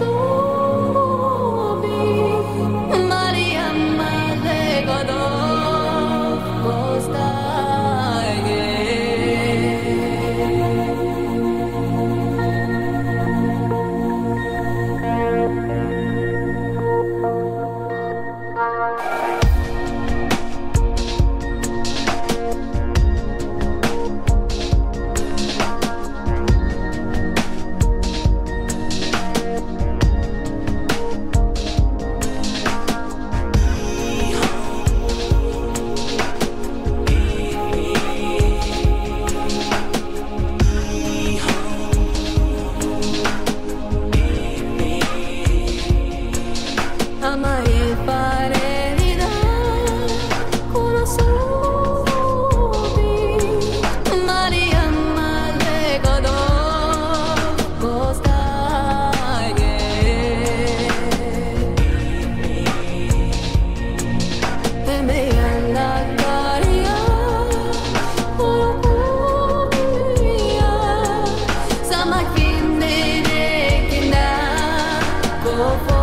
soul. 我不。